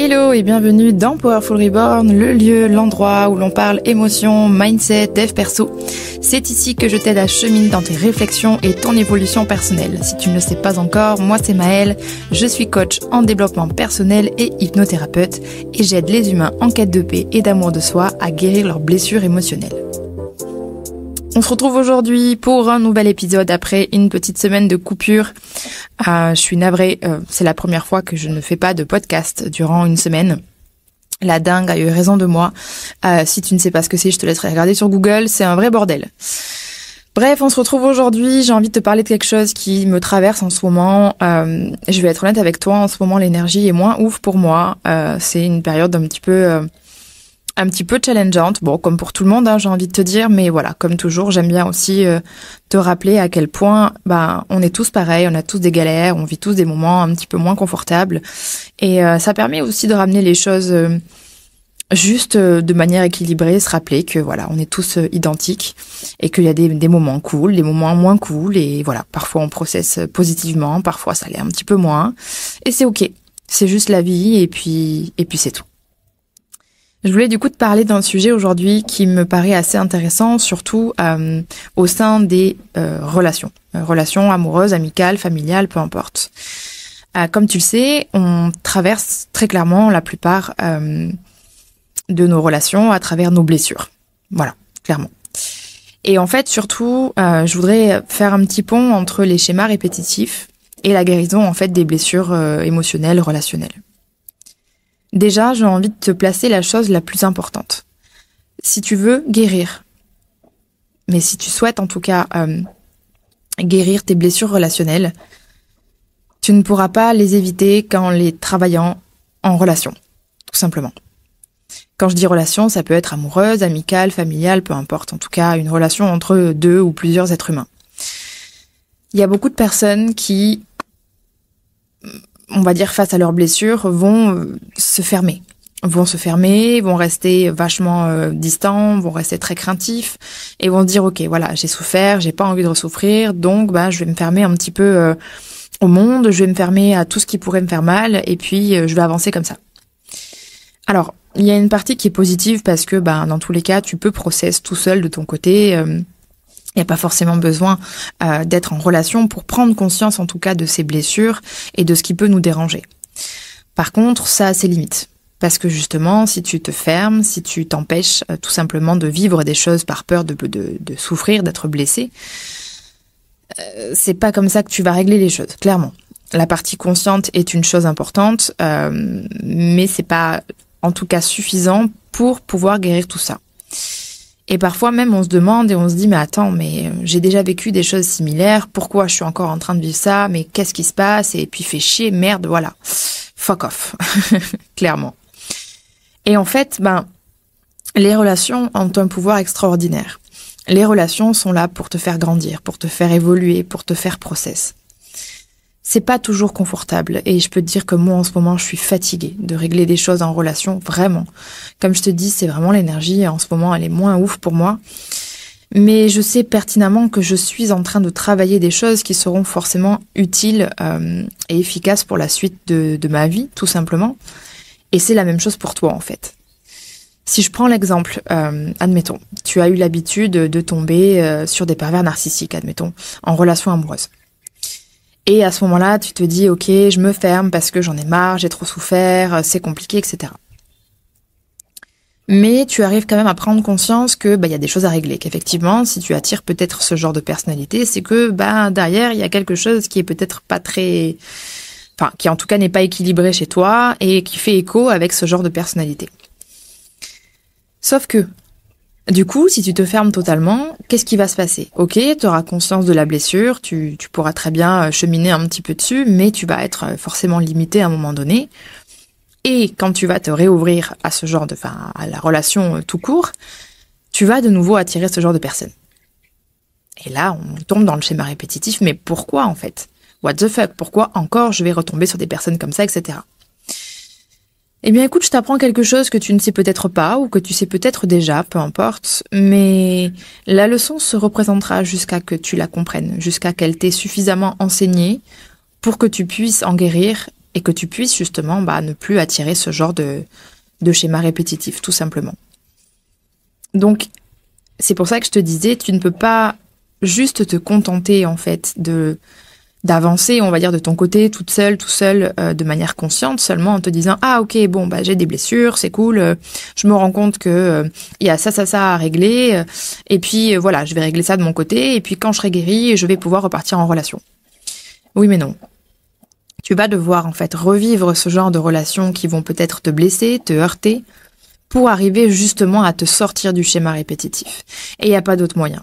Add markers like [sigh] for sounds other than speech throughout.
Hello et bienvenue dans Powerful Reborn, le lieu, l'endroit où l'on parle émotion, mindset, dev perso. C'est ici que je t'aide à cheminer dans tes réflexions et ton évolution personnelle. Si tu ne le sais pas encore, moi c'est Maëlle, je suis coach en développement personnel et hypnothérapeute et j'aide les humains en quête de paix et d'amour de soi à guérir leurs blessures émotionnelles. On se retrouve aujourd'hui pour un nouvel épisode après une petite semaine de coupure. Euh, je suis navrée, euh, c'est la première fois que je ne fais pas de podcast durant une semaine. La dingue a eu raison de moi. Euh, si tu ne sais pas ce que c'est, je te laisserai regarder sur Google, c'est un vrai bordel. Bref, on se retrouve aujourd'hui. J'ai envie de te parler de quelque chose qui me traverse en ce moment. je vais être honnête avec toi, en ce moment l'énergie est moins ouf pour moi. c'est une période un petit peu un petit peu challengeante, bon comme pour tout le monde, hein, j'ai envie de te dire, mais voilà, comme toujours, j'aime bien aussi euh, te rappeler à quel point, ben, on est tous pareils, on a tous des galères, on vit tous des moments un petit peu moins confortables, et euh, ça permet aussi de ramener les choses euh, juste de manière équilibrée, se rappeler que voilà, on est tous identiques et qu'il y a des, moments cool, des moments moins cool, et voilà, parfois on processe positivement, parfois ça l'est un petit peu moins, et c'est ok, c'est juste la vie, et puis et puis c'est tout. Je voulais du coup te parler d'un sujet aujourd'hui qui me paraît assez intéressant, surtout euh, au sein des euh, relations, euh, relations amoureuses, amicales, familiales, peu importe. comme tu le sais, on traverse très clairement la plupart de nos relations à travers nos blessures. Voilà, clairement. Et en fait, surtout, je voudrais faire un petit pont entre les schémas répétitifs et la guérison en fait des blessures émotionnelles, relationnelles. Déjà, j'ai envie de te placer la chose la plus importante. Si tu veux guérir, mais si tu souhaites en tout cas euh, guérir tes blessures relationnelles, tu ne pourras pas les éviter qu'en les travaillant en relation, tout simplement. Quand je dis relation, ça peut être amoureuse, amicale, familiale, peu importe, en tout cas une relation entre deux ou plusieurs êtres humains. Il y a beaucoup de personnes qui on va dire face à leurs blessures, vont euh, se fermer vont se fermer, vont rester vachement euh, distants, vont rester très craintifs et vont dire ok voilà j'ai souffert, j'ai pas envie de ressouffrir donc bah je vais me fermer un petit peu euh, au monde, je vais me fermer à tout ce qui pourrait me faire mal et puis je vais avancer comme ça. Alors il y a une partie qui est positive parce que bah dans tous les cas tu peux process tout seul de ton côté il n'y a pas forcément besoin euh, d'être en relation pour prendre conscience en tout cas de ces blessures et de ce qui peut nous déranger. Par contre, ça a ses limites. Parce que justement, si tu te fermes, si tu t'empêches euh, tout simplement de vivre des choses par peur de, souffrir, d'être blessé, euh, c'est pas comme ça que tu vas régler les choses, clairement. La partie consciente est une chose importante, mais c'est pas en tout cas suffisant pour pouvoir guérir tout ça. Et parfois même on se demande et on se dit mais attends mais euh, j'ai déjà vécu des choses similaires, pourquoi je suis encore en train de vivre ça, mais qu'est-ce qui se passe? Et puis fait chier, merde, voilà. Fuck off, [laughs] clairement. Et en fait, ben les relations ont un pouvoir extraordinaire. Les relations sont là pour te faire grandir, pour te faire évoluer, pour te faire process c'est pas toujours confortable. Et je peux te dire que moi, en ce moment, je suis fatiguée de régler des choses en relation, vraiment. Comme je te dis, c'est vraiment l'énergie. En ce moment, elle est moins ouf pour moi. Mais je sais pertinemment que je suis en train de travailler des choses qui seront forcément utiles euh, et efficaces pour la suite de, ma vie, tout simplement. Et c'est la même chose pour toi, en fait. Si je prends l'exemple, euh, admettons, tu as eu l'habitude de tomber euh, sur des pervers narcissiques, admettons, en relation amoureuse. Et à ce moment-là, tu te dis, ok, je me ferme parce que j'en ai marre, j'ai trop souffert, c'est compliqué, etc. Mais tu arrives quand même à prendre conscience que bah il y a des choses à régler, qu'effectivement, si tu attires peut-être ce genre de personnalité, c'est que bah derrière il y a quelque chose qui est peut-être pas très, enfin qui en tout cas n'est pas équilibré chez toi et qui fait écho avec ce genre de personnalité. Sauf que du coup, si tu te fermes totalement, qu'est-ce qui va se passer? Ok, tu auras conscience de la blessure, tu, pourras très bien euh, cheminer un petit peu dessus, mais tu vas être euh, forcément limité à un moment donné. Et quand tu vas te réouvrir à ce genre de, enfin, à la relation euh, tout court, tu vas de nouveau attirer ce genre de personnes. Et là, on tombe dans le schéma répétitif, mais pourquoi en fait? What the fuck? Pourquoi encore je vais retomber sur des personnes comme ça, etc. Eh bien écoute, je t'apprends quelque chose que tu ne sais peut-être pas ou que tu sais peut-être déjà, peu importe, mais la leçon se représentera jusqu'à que tu la comprennes, jusqu'à qu'elle t'ait suffisamment enseigné pour que tu puisses en guérir et que tu puisses justement bah, ne plus attirer ce genre de, de schéma répétitif, tout simplement. Donc, c'est pour ça que je te disais, tu ne peux pas juste te contenter en fait de d'avancer, on va dire, de ton côté, toute seule, tout seul, euh, de manière consciente, seulement en te disant ah ok bon bah j'ai des blessures, c'est cool, euh, je me rends compte que euh, il y a ça ça ça à régler, et puis voilà je vais régler ça de mon côté, et puis quand je serai guérie, je vais pouvoir repartir en relation. Oui mais non. Tu vas devoir en fait revivre ce genre de relations qui vont peut-être te blesser, te heurter, pour arriver justement à te sortir du schéma répétitif. Et il n'y a pas d'autre moyen.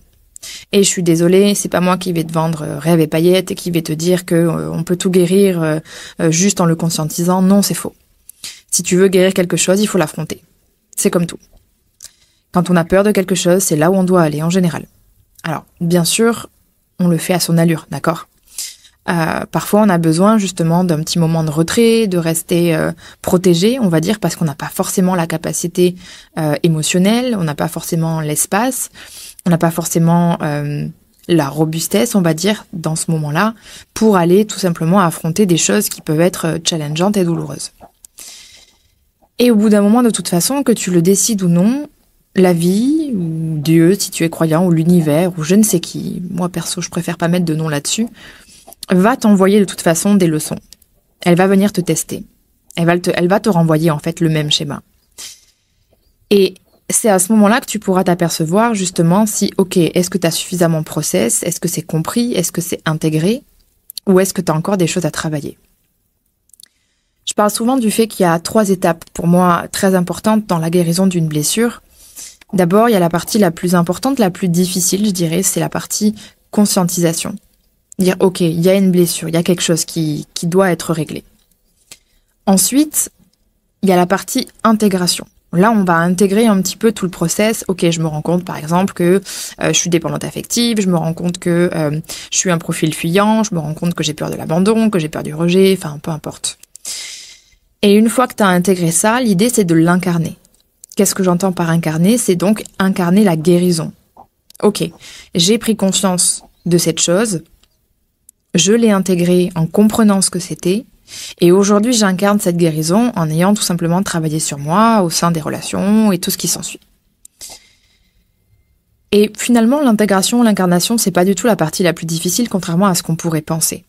Et je suis désolée, c'est pas moi qui vais te vendre euh, rêve et paillettes et qui vais te dire que euh, on peut tout guérir euh, juste en le conscientisant. Non, c'est faux. Si tu veux guérir quelque chose, il faut l'affronter. C'est comme tout. Quand on a peur de quelque chose, c'est là où on doit aller en général. Alors, bien sûr, on le fait à son allure, d'accord? Parfois, on a besoin justement d'un petit moment de retrait, de rester protégé, on va dire, parce qu'on n'a pas forcément la capacité émotionnelle, on n'a pas forcément l'espace on n'a pas forcément euh, la robustesse, on va dire, dans ce moment-là, pour aller tout simplement affronter des choses qui peuvent être euh, challengeantes et douloureuses. Et au bout d'un moment, de toute façon, que tu le décides ou non, la vie, ou Dieu, si tu es croyant, ou l'univers, ou je ne sais qui, moi perso, je préfère pas mettre de nom là-dessus, va t'envoyer de toute façon des leçons. Elle va venir te tester. Elle va te, elle va te renvoyer en fait le même schéma. Et c'est à ce moment-là que tu pourras t'apercevoir justement si, ok, est-ce que tu as suffisamment process, est-ce que c'est compris, est-ce que c'est intégré, ou est-ce que tu as encore des choses à travailler? Je parle souvent du fait qu'il y a trois étapes pour moi très importantes dans la guérison d'une blessure. D'abord, il y a la partie la plus importante, la plus difficile, je dirais, c'est la partie conscientisation. Dire, ok, il y a une blessure, il y a quelque chose qui, qui doit être réglé. Ensuite, il y a la partie intégration. Là, on va intégrer un petit peu tout le process. Ok, je me rends compte, par exemple, que euh, je suis dépendante affective. Je me rends compte que euh, je suis un profil fuyant. Je me rends compte que j'ai peur de l'abandon, que j'ai peur du rejet. Enfin, peu importe. Et une fois que tu as intégré ça, l'idée c'est de l'incarner. Qu'est-ce que j'entends par incarner? C'est donc incarner la guérison. Ok, j'ai pris conscience de cette chose. Je l'ai intégrée en comprenant ce que c'était. Et aujourd'hui, j'incarne cette guérison en ayant tout simplement travaillé sur moi au sein des relations et tout ce qui s'ensuit. Et finalement, l'intégration, l'incarnation, c'est pas du tout la partie la plus difficile, contrairement à ce qu'on pourrait penser.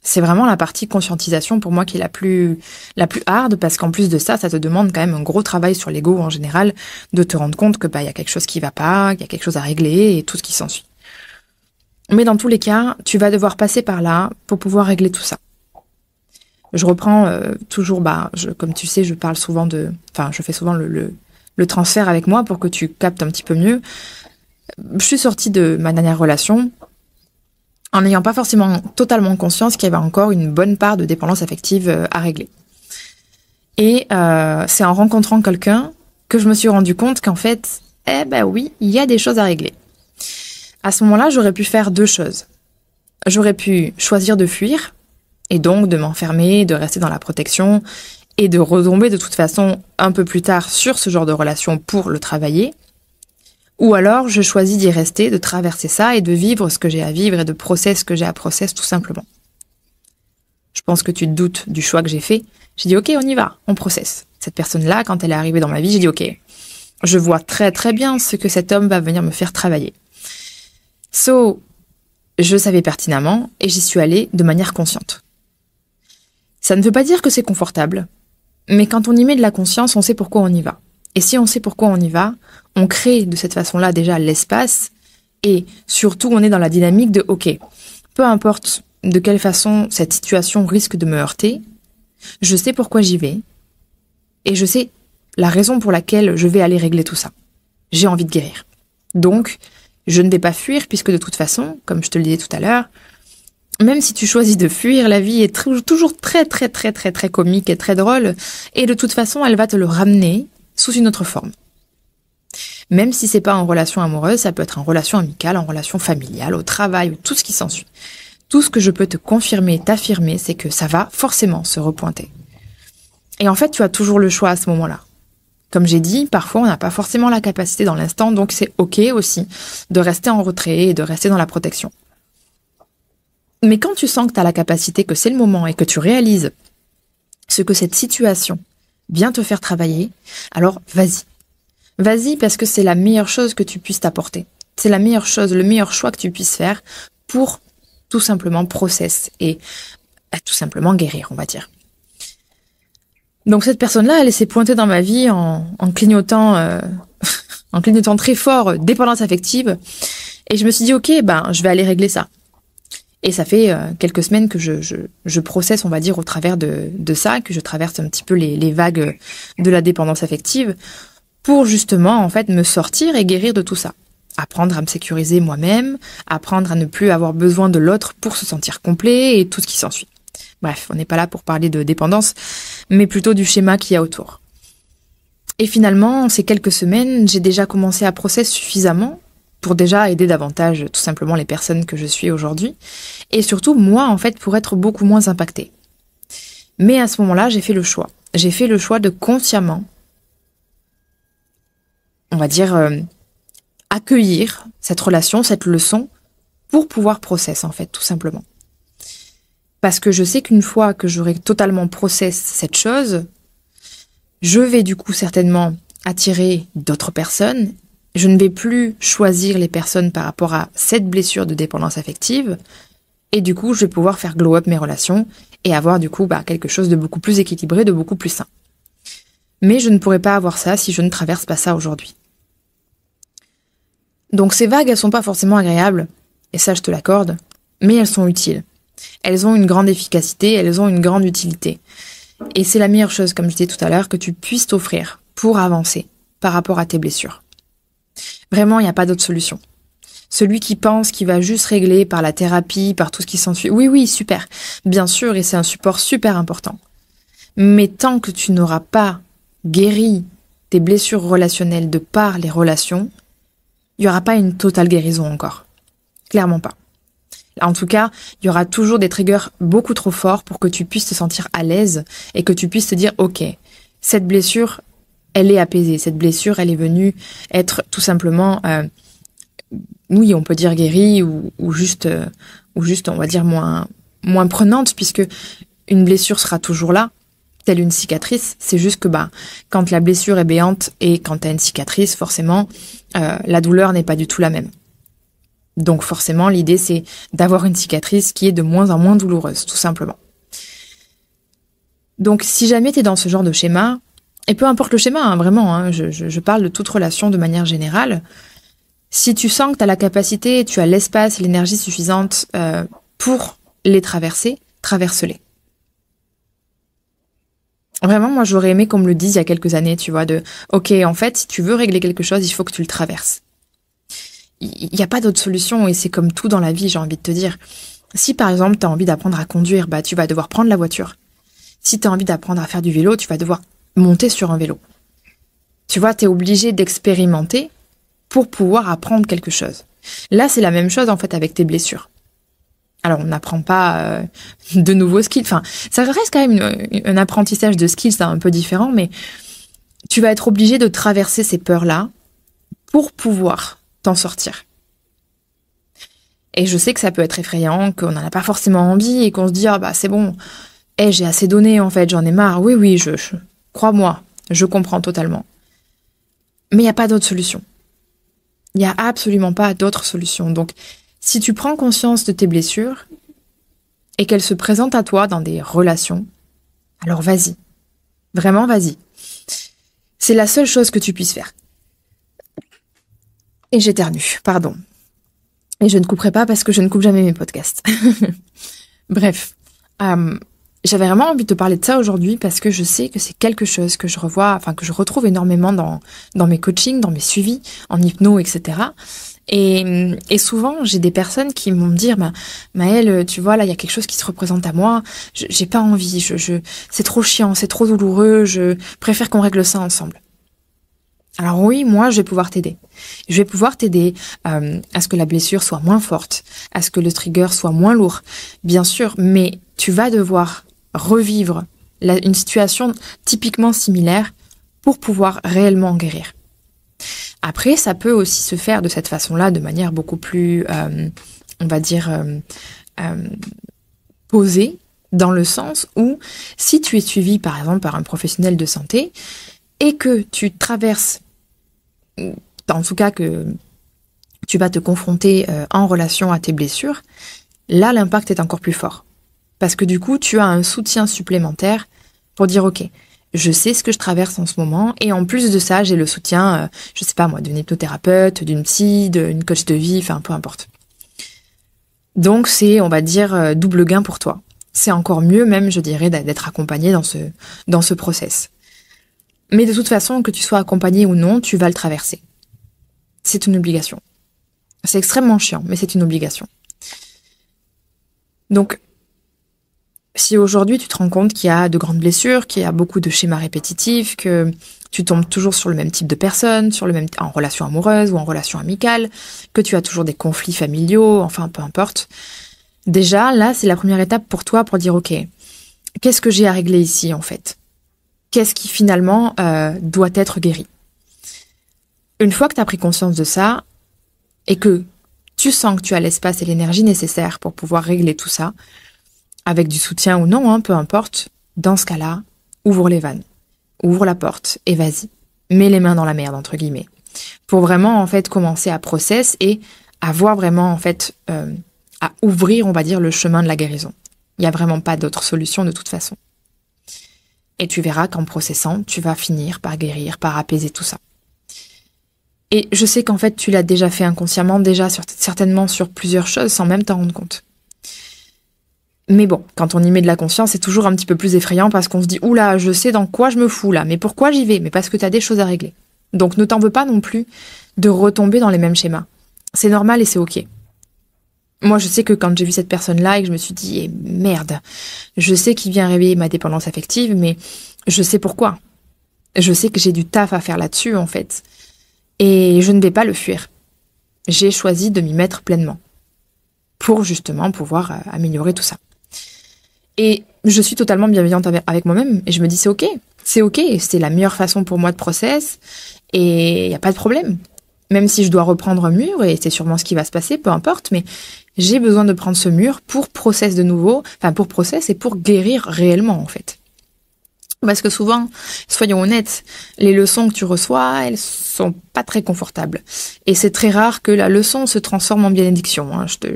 C'est vraiment la partie conscientisation pour moi qui est la plus la plus hard parce qu'en plus de ça, ça te demande quand même un gros travail sur l'ego en général, de te rendre compte que bah il y a quelque chose qui va pas, qu'il y a quelque chose à régler et tout ce qui s'ensuit. Mais dans tous les cas, tu vas devoir passer par là pour pouvoir régler tout ça. Je reprends euh, toujours, bah, je, comme tu sais, je parle souvent de, enfin, je fais souvent le, le, le, transfert avec moi pour que tu captes un petit peu mieux. Je suis sortie de ma dernière relation en n'ayant pas forcément totalement conscience qu'il y avait encore une bonne part de dépendance affective euh, à régler. Et euh, c'est en rencontrant quelqu'un que je me suis rendu compte qu'en fait, eh ben oui, il y a des choses à régler. À ce moment-là, j'aurais pu faire deux choses. J'aurais pu choisir de fuir, et donc de m'enfermer, de rester dans la protection et de retomber de toute façon un peu plus tard sur ce genre de relation pour le travailler. Ou alors je choisis d'y rester, de traverser ça et de vivre ce que j'ai à vivre et de process ce que j'ai à process tout simplement. Je pense que tu te doutes du choix que j'ai fait. J'ai dit ok, on y va, on processe. Cette personne-là, quand elle est arrivée dans ma vie, j'ai dit ok, je vois très très bien ce que cet homme va venir me faire travailler. So, je savais pertinemment et j'y suis allée de manière consciente. Ça ne veut pas dire que c'est confortable, mais quand on y met de la conscience, on sait pourquoi on y va. Et si on sait pourquoi on y va, on crée de cette façon-là déjà l'espace et surtout on est dans la dynamique de OK, peu importe de quelle façon cette situation risque de me heurter, je sais pourquoi j'y vais et je sais la raison pour laquelle je vais aller régler tout ça. J'ai envie de guérir. Donc, je ne vais pas fuir puisque de toute façon, comme je te le disais tout à l'heure, même si tu choisis de fuir, la vie est toujours très très très très très comique et très drôle, et de toute façon, elle va te le ramener sous une autre forme. Même si c'est pas en relation amoureuse, ça peut être en relation amicale, en relation familiale, au travail, ou tout ce qui s'ensuit. Tout ce que je peux te confirmer, t'affirmer, c'est que ça va forcément se repointer. Et en fait, tu as toujours le choix à ce moment-là. Comme j'ai dit, parfois on n'a pas forcément la capacité dans l'instant, donc c'est ok aussi de rester en retrait et de rester dans la protection. Mais quand tu sens que tu as la capacité, que c'est le moment et que tu réalises ce que cette situation vient te faire travailler, alors vas-y. Vas-y parce que c'est la meilleure chose que tu puisses t'apporter. C'est la meilleure chose, le meilleur choix que tu puisses faire pour tout simplement process et bah, tout simplement guérir, on va dire. Donc cette personne-là, elle s'est pointée dans ma vie en, clignotant, euh, [laughs] en clignotant très fort, euh, dépendance affective. Et je me suis dit, ok, ben je vais aller régler ça. Et ça fait euh, quelques semaines que je, je, je, processe, on va dire, au travers de, de ça, que je traverse un petit peu les, les vagues de la dépendance affective pour justement, en fait, me sortir et guérir de tout ça. Apprendre à me sécuriser moi-même, apprendre à ne plus avoir besoin de l'autre pour se sentir complet et tout ce qui s'ensuit. Bref, on n'est pas là pour parler de dépendance, mais plutôt du schéma qu'il y a autour. Et finalement, en ces quelques semaines, j'ai déjà commencé à processer suffisamment pour déjà aider davantage tout simplement les personnes que je suis aujourd'hui, et surtout moi en fait pour être beaucoup moins impactée. Mais à ce moment-là, j'ai fait le choix. J'ai fait le choix de consciemment, on va dire, euh, accueillir cette relation, cette leçon, pour pouvoir processer en fait, tout simplement. Parce que je sais qu'une fois que j'aurai totalement processé cette chose, je vais du coup certainement attirer d'autres personnes. Je ne vais plus choisir les personnes par rapport à cette blessure de dépendance affective. Et du coup, je vais pouvoir faire glow up mes relations et avoir du coup bah, quelque chose de beaucoup plus équilibré, de beaucoup plus sain. Mais je ne pourrais pas avoir ça si je ne traverse pas ça aujourd'hui. Donc ces vagues, elles sont pas forcément agréables, et ça je te l'accorde, mais elles sont utiles. Elles ont une grande efficacité, elles ont une grande utilité. Et c'est la meilleure chose, comme je disais tout à l'heure, que tu puisses t'offrir pour avancer par rapport à tes blessures. Vraiment, il n'y a pas d'autre solution. Celui qui pense qu'il va juste régler par la thérapie, par tout ce qui s'ensuit, oui, oui, super, bien sûr, et c'est un support super important. Mais tant que tu n'auras pas guéri tes blessures relationnelles de par les relations, il n'y aura pas une totale guérison encore. Clairement pas. En tout cas, il y aura toujours des triggers beaucoup trop forts pour que tu puisses te sentir à l'aise et que tu puisses te dire, OK, cette blessure, elle est apaisée. Cette blessure, elle est venue être tout simplement, euh, oui, on peut dire guérie ou, juste, euh, juste, on va dire moins, prenante puisque une blessure sera toujours là, telle une cicatrice. C'est juste que, bah, quand la blessure est béante et quand tu as une cicatrice, forcément, euh, la douleur n'est pas du tout la même. Donc forcément, l'idée, c'est d'avoir une cicatrice qui est de moins en moins douloureuse, tout simplement. Donc si jamais tu es dans ce genre de schéma, et peu importe le schéma, hein, vraiment, hein, je, parle de toute relation de manière générale, si tu sens que tu as la capacité, tu as l'espace, l'énergie suffisante euh, pour les traverser, traverse-les. Vraiment, moi, j'aurais aimé qu'on me le dise il y a quelques années, tu vois, de, ok, en fait, si tu veux régler quelque chose, il faut que tu le traverses il n'y a pas d'autre solution et c'est comme tout dans la vie, j'ai envie de te dire. Si par exemple tu as envie d'apprendre à conduire, bah tu vas devoir prendre la voiture. Si tu as envie d'apprendre à faire du vélo, tu vas devoir monter sur un vélo. Tu vois, tu es obligé d'expérimenter pour pouvoir apprendre quelque chose. Là, c'est la même chose en fait avec tes blessures. Alors, on n'apprend pas euh, de nouveaux skills. Enfin, ça reste quand même un apprentissage de skills, c'est un peu différent, mais tu vas être obligé de traverser ces peurs-là pour pouvoir t'en sortir. Et je sais que ça peut être effrayant, qu'on n'en a pas forcément envie et qu'on se dit ah bah c'est bon, eh j'ai assez donné en fait, j'en ai marre. Oui oui, je, crois-moi, je comprends totalement. Mais il n'y a pas d'autre solution. Il n'y a absolument pas d'autre solution. Donc si tu prends conscience de tes blessures et qu'elles se présentent à toi dans des relations, alors vas-y. Vraiment vas-y. C'est la seule chose que tu puisses faire. Et j'éternue, pardon. Et je ne couperai pas parce que je ne coupe jamais mes podcasts. [laughs] Bref, euh, j'avais vraiment envie de te parler de ça aujourd'hui parce que je sais que c'est quelque chose que je revois, enfin que je retrouve énormément dans dans mes coachings, dans mes suivis en hypno, etc. Et, et souvent, j'ai des personnes qui vont me dire, bah, Maëlle, tu vois, là, il y a quelque chose qui se représente à moi. J'ai pas envie. Je, je, c'est trop chiant, c'est trop douloureux. Je préfère qu'on règle ça ensemble. Alors oui, moi, je vais pouvoir t'aider. Je vais pouvoir t'aider euh, à ce que la blessure soit moins forte, à ce que le trigger soit moins lourd, bien sûr, mais tu vas devoir revivre une situation typiquement similaire pour pouvoir réellement guérir. Après, ça peut aussi se faire de cette façon-là, de manière beaucoup plus, euh, on va dire, euh, posée, Dans le sens où, si tu es suivi par exemple par un professionnel de santé et que tu traverses, en tout cas que tu vas te confronter euh, en relation à tes blessures, là l'impact est encore plus fort. Parce que du coup, tu as un soutien supplémentaire pour dire, OK, je sais ce que je traverse en ce moment, et en plus de ça, j'ai le soutien, euh, je sais pas moi, d'une hypnothérapeute, d'une psy, d'une coach de vie, enfin peu importe. Donc c'est, on va dire, euh, double gain pour toi. C'est encore mieux même, je dirais, d'être accompagné dans ce, dans ce process. Mais de toute façon, que tu sois accompagné ou non, tu vas le traverser. C'est une obligation. C'est extrêmement chiant, mais c'est une obligation. Donc, si aujourd'hui tu te rends compte qu'il y a de grandes blessures, qu'il y a beaucoup de schémas répétitifs, que tu tombes toujours sur le même type de personne, sur le même en relation amoureuse ou en relation amicale, que tu as toujours des conflits familiaux, enfin peu importe. Déjà, là, c'est la première étape pour toi pour dire ok, qu'est-ce que j'ai à régler ici en fait? Qu'est-ce qui finalement euh, doit être guéri? Une fois que tu as pris conscience de ça et que tu sens que tu as l'espace et l'énergie nécessaires pour pouvoir régler tout ça, avec du soutien ou non, hein, peu importe, dans ce cas-là, ouvre les vannes, ouvre la porte et vas-y, mets les mains dans la merde entre guillemets, pour vraiment en fait commencer à process et à voir vraiment en fait euh, à ouvrir, on va dire, le chemin de la guérison. Il n'y a vraiment pas d'autre solution de toute façon. Et tu verras qu'en processant, tu vas finir par guérir, par apaiser tout ça. Et je sais qu'en fait, tu l'as déjà fait inconsciemment, déjà certainement sur plusieurs choses sans même t'en rendre compte. Mais bon, quand on y met de la conscience, c'est toujours un petit peu plus effrayant parce qu'on se dit oula, je sais dans quoi je me fous là, mais pourquoi j'y vais? Mais parce que tu as des choses à régler. Donc ne t'en veux pas non plus de retomber dans les mêmes schémas. C'est normal et c'est ok. Moi, je sais que quand j'ai vu cette personne-là et que je me suis dit eh, merde, je sais qu'il vient réveiller ma dépendance affective, mais je sais pourquoi. Je sais que j'ai du taf à faire là-dessus en fait. Et je ne vais pas le fuir. J'ai choisi de m'y mettre pleinement pour justement pouvoir euh, améliorer tout ça. Et je suis totalement bienveillante avec moi-même et je me dis c'est ok, c'est ok, c'est la meilleure façon pour moi de process et il n'y a pas de problème. Même si je dois reprendre un mur et c'est sûrement ce qui va se passer, peu importe, mais j'ai besoin de prendre ce mur pour process de nouveau, enfin pour process et pour guérir réellement en fait. Parce que souvent, soyons honnêtes, les leçons que tu reçois, elles sont pas très confortables. Et c'est très rare que la leçon se transforme en bénédiction. Hein. Je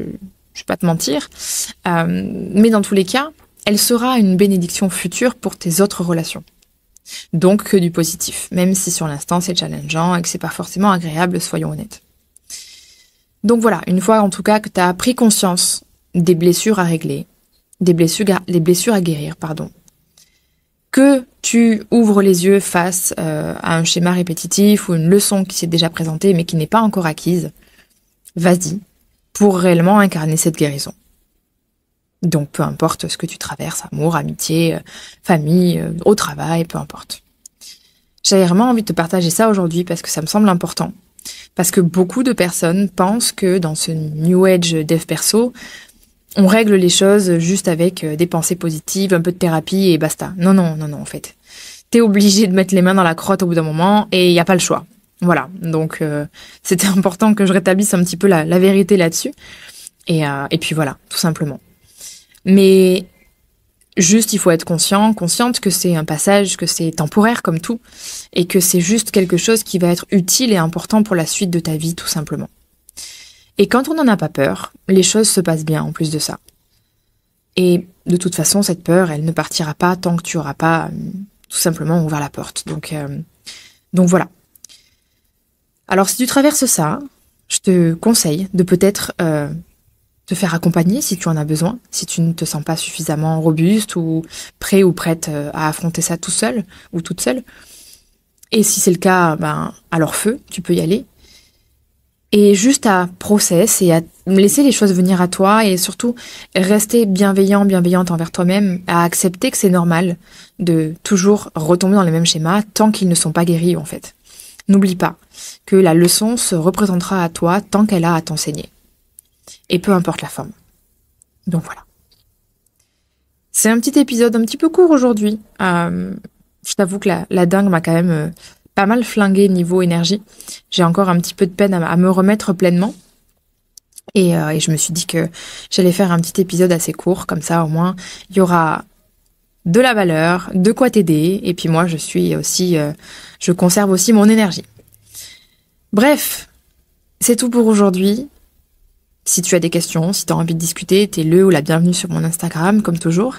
je vais pas te mentir. Euh, mais dans tous les cas, elle sera une bénédiction future pour tes autres relations. Donc que du positif, même si sur l'instant c'est challengeant et que c'est pas forcément agréable, soyons honnêtes. Donc voilà, une fois en tout cas que tu as pris conscience des blessures à régler, des blessures, des blessures à guérir, pardon, que tu ouvres les yeux face euh, à un schéma répétitif ou une leçon qui s'est déjà présentée mais qui n'est pas encore acquise, vas-y, pour réellement incarner cette guérison. Donc peu importe ce que tu traverses, amour, amitié, euh, famille, euh, au travail, peu importe. J'avais vraiment envie de te partager ça aujourd'hui parce que ça me semble important. Parce que beaucoup de personnes pensent que dans ce New Age dev perso, on règle les choses juste avec euh, des pensées positives, un peu de thérapie et basta. Non, non, non, non, en fait. T'es obligé de mettre les mains dans la crotte au bout d'un moment et il n'y a pas le choix. Voilà. Donc, c'était [laughs] important que je rétablisse un petit peu la, vérité là-dessus. Et, et puis voilà, tout simplement. Mais juste, il faut être conscient, consciente que c'est un passage, que c'est temporaire comme tout, et que c'est juste quelque chose qui va être utile et important pour la suite de ta vie, tout simplement. Et quand on n'en a pas peur, les choses se passent bien en plus de ça. Et de toute façon, cette peur, elle ne partira pas tant que tu auras pas tout simplement ouvert la porte. Donc, euh, donc voilà. Alors si tu traverses ça, je te conseille de peut-être euh, te faire accompagner si tu en as besoin, si tu ne te sens pas suffisamment robuste ou prêt ou prête euh, à affronter ça tout seul ou toute seule. Et si c'est le cas, ben, alors feu, tu peux y aller. Et juste à process et à laisser les choses venir à toi et surtout rester bienveillant, bienveillante envers toi-même, à accepter que c'est normal de toujours retomber dans les mêmes schémas tant qu'ils ne sont pas guéris en fait. N'oublie pas que la leçon se représentera à toi tant qu'elle a à t'enseigner et peu importe la forme. Donc voilà. C'est un petit épisode un petit peu court aujourd'hui. Euh, je t'avoue que la, dingue m'a quand même euh, pas mal flingué niveau énergie. J'ai encore un petit peu de peine à, me remettre pleinement. Et, euh, et je me suis dit que j'allais faire un petit épisode assez court, comme ça au moins il y aura de la valeur, de quoi t'aider, et puis moi je suis aussi, je conserve aussi mon énergie. Bref, c'est tout pour aujourd'hui. Si tu as des questions, si tu as envie de discuter, t'es le ou la bienvenue sur mon Instagram, comme toujours.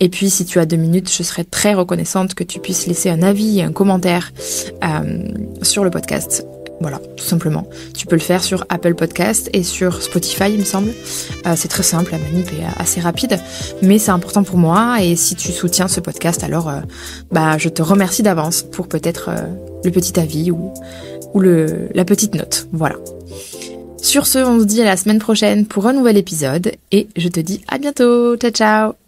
Et puis, si tu as deux minutes, je serais très reconnaissante que tu puisses laisser un avis un commentaire euh, sur le podcast. Voilà, tout simplement. Tu peux le faire sur Apple Podcast et sur Spotify, il me semble. Euh, c'est très simple, la manip assez rapide, mais c'est important pour moi. Et si tu soutiens ce podcast, alors euh, bah, je te remercie d'avance pour peut-être le petit avis ou, ou le, la petite note. Voilà. Sur ce, on se dit à la semaine prochaine pour un nouvel épisode et je te dis à bientôt. Ciao ciao